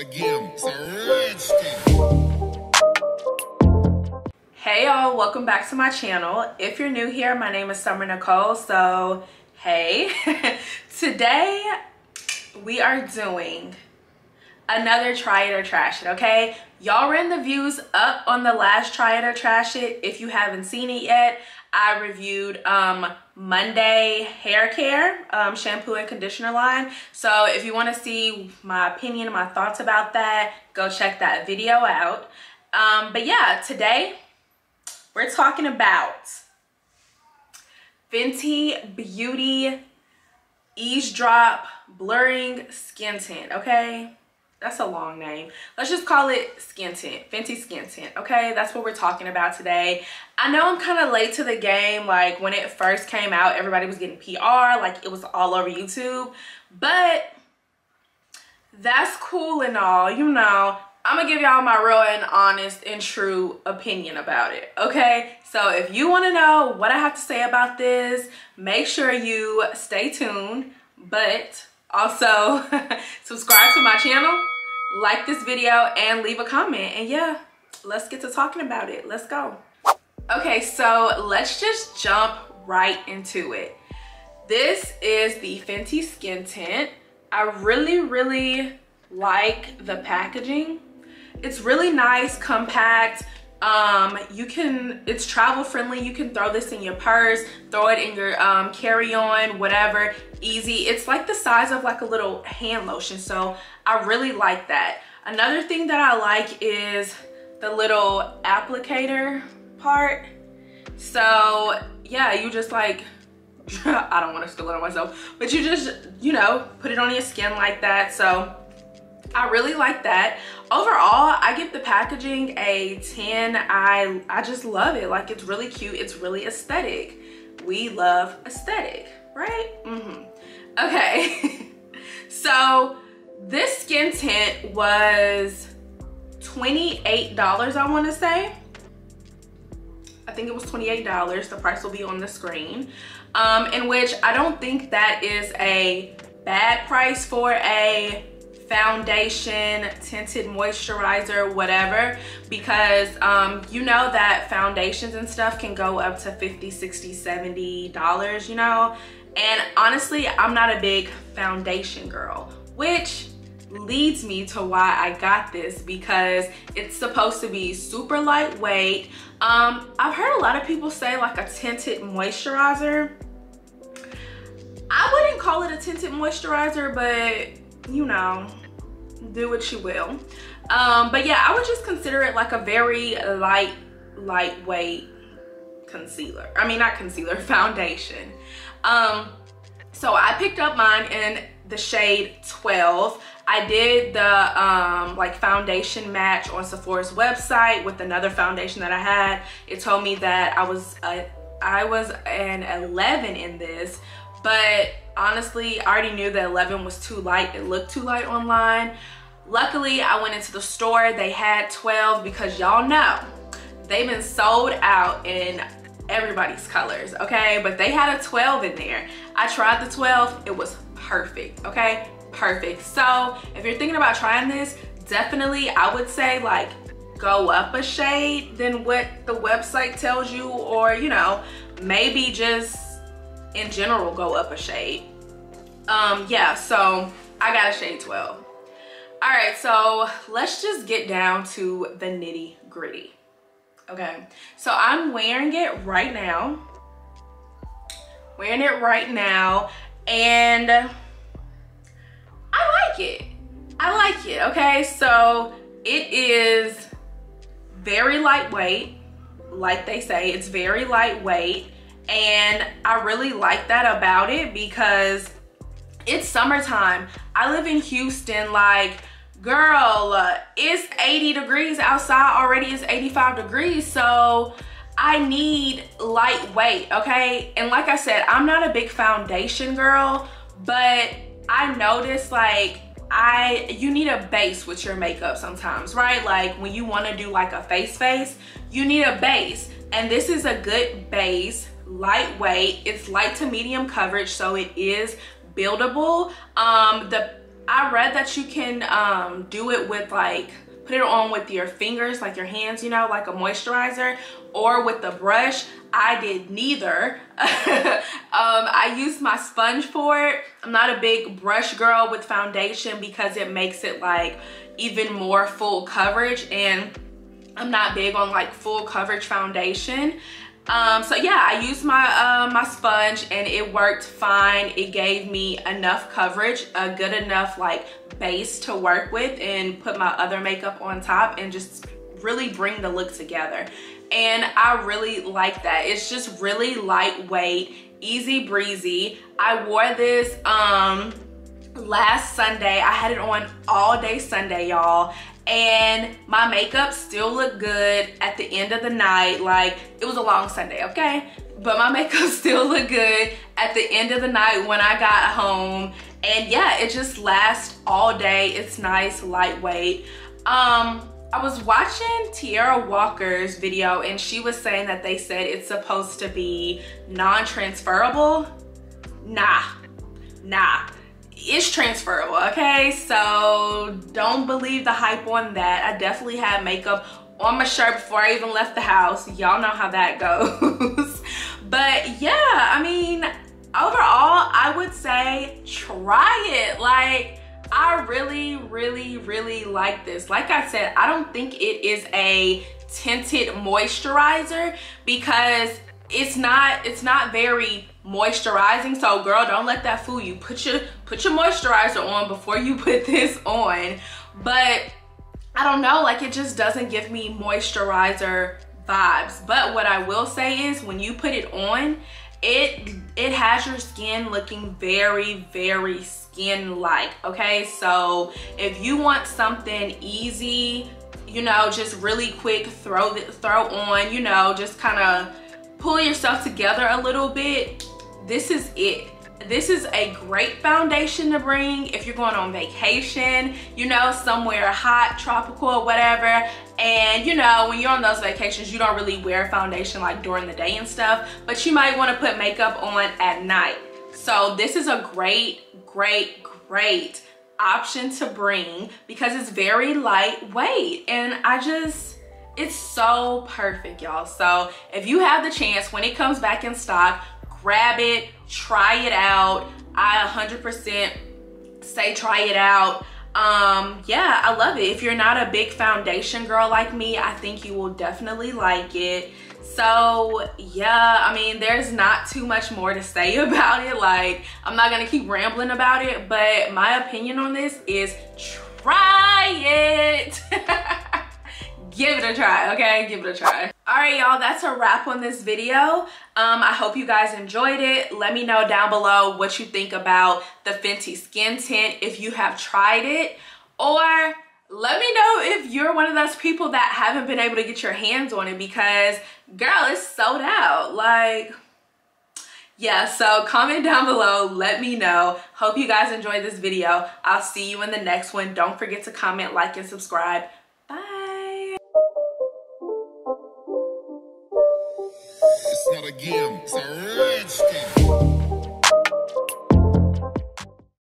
again. Hey y'all, welcome back to my channel. If you're new here, my name is Summer Nicole, so hey. Today, we are doing another try it or trash it, okay? Y'all ran the views up on the last try it or trash it. If you haven't seen it yet, I reviewed um, Monday hair care um, shampoo and conditioner line. So if you want to see my opinion, my thoughts about that, go check that video out. Um, but yeah, today we're talking about Fenty Beauty Eaze Drop Blurring Skin Tint, okay? That's a long name. Let's just call it skin tint fenty skin tint okay? That's what we're talking about today. I know i'm kind of late to the game like when it first came out everybody was getting pr like it was all over youtube but that's cool and all you know? I'm gonna give y'all my real and honest and true opinion about it okay? So if you want to know what i have to say about this make sure you stay tuned but also subscribe to my channel like this video and leave a comment. And yeah let's get to talking about it. Let's go. Okay so let's just jump right into it. This is the fenty skin tint. I really really like the packaging. It's really nice compact um you can it's travel friendly. You can throw this in your purse throw it in your um carry-on whatever. Easy. It's like the size of like a little hand lotion. So i really like that. Another thing that i like is the little applicator part. So yeah you just like i don't want to spill it on myself but you just you know put it on your skin like that. So I really like that. Overall, I give the packaging a 10. I, I just love it. Like, it's really cute. It's really aesthetic. We love aesthetic, right? Mm -hmm. Okay. so, this skin tint was $28, I want to say. I think it was $28. The price will be on the screen. Um, in which I don't think that is a bad price for a foundation, tinted moisturizer, whatever, because um, you know that foundations and stuff can go up to 50, 60, 70 dollars, you know? And honestly, I'm not a big foundation girl, which leads me to why I got this because it's supposed to be super lightweight. Um, I've heard a lot of people say like a tinted moisturizer. I wouldn't call it a tinted moisturizer, but you know, do what you will. Um, but yeah, I would just consider it like a very light, lightweight concealer. I mean, not concealer, foundation. Um, so I picked up mine in the shade 12. I did the um, like foundation match on Sephora's website with another foundation that I had. It told me that I was a, I was an 11 in this, but honestly, I already knew that 11 was too light. It looked too light online. Luckily, I went into the store. They had 12 because y'all know they've been sold out in everybody's colors, okay? But they had a 12 in there. I tried the 12. It was perfect, okay? Perfect. So if you're thinking about trying this, definitely I would say like go up a shade than what the website tells you or, you know, maybe just in general go up a shade. Um yeah so i got a shade 12 all right so let's just get down to the nitty gritty. Okay so i'm wearing it right now. Wearing it right now and i like it. I like it okay? So it is very lightweight. Like they say it's very lightweight and I really like that about it because it's summertime. I live in Houston, like, girl, uh, it's 80 degrees outside already, it's 85 degrees, so I need lightweight, okay? And like I said, I'm not a big foundation girl, but I notice like I you need a base with your makeup sometimes, right? Like when you want to do like a face face, you need a base. And this is a good base lightweight. It's light to medium coverage so it is buildable. Um the I read that you can um, do it with like put it on with your fingers like your hands you know like a moisturizer or with the brush. I did neither. Um, I used my sponge for it. I'm not a big brush girl with foundation because it makes it like even more full coverage and I'm not big on like full coverage foundation um, so yeah, I used my, uh, my sponge and it worked fine. It gave me enough coverage, a good enough like base to work with and put my other makeup on top and just really bring the look together. And I really like that. It's just really lightweight, easy breezy. I wore this um, last Sunday. I had it on all day Sunday, y'all and my makeup still looked good at the end of the night. Like it was a long sunday okay? But my makeup still looked good at the end of the night when i got home. And yeah it just lasts all day. It's nice lightweight. Um I was watching Tiara Walker's video and she was saying that they said it's supposed to be non-transferable. Nah, nah it's transferable okay? So don't believe the hype on that. I definitely had makeup on my shirt before i even left the house. Y'all know how that goes. But yeah i mean overall i would say try it. Like i really really really like this. Like i said i don't think it is a tinted moisturizer because it's not it's not very moisturizing. So girl don't let that fool you. Put your put your moisturizer on before you put this on. But i don't know like it just doesn't give me moisturizer vibes. But what i will say is when you put it on it it has your skin looking very very skin like okay? So if you want something easy you know just really quick throw the, throw on you know just kind of pull yourself together a little bit, this is it. This is a great foundation to bring if you're going on vacation, you know, somewhere hot, tropical, whatever. And you know, when you're on those vacations, you don't really wear foundation like during the day and stuff, but you might wanna put makeup on at night. So this is a great, great, great option to bring because it's very lightweight. And I just, it's so perfect, y'all. So if you have the chance, when it comes back in stock, grab it, try it out. I 100% say try it out. Um, yeah, I love it. If you're not a big foundation girl like me, I think you will definitely like it. So yeah, I mean, there's not too much more to say about it. Like, I'm not gonna keep rambling about it, but my opinion on this is try it. give it a try okay? Give it a try. All right y'all that's a wrap on this video. Um i hope you guys enjoyed it. Let me know down below what you think about the fenty skin tint if you have tried it. Or let me know if you're one of those people that haven't been able to get your hands on it because girl it's sold out. Like yeah so comment down below. Let me know. Hope you guys enjoyed this video. I'll see you in the next one. Don't forget to comment like and subscribe game. It's a rich thing.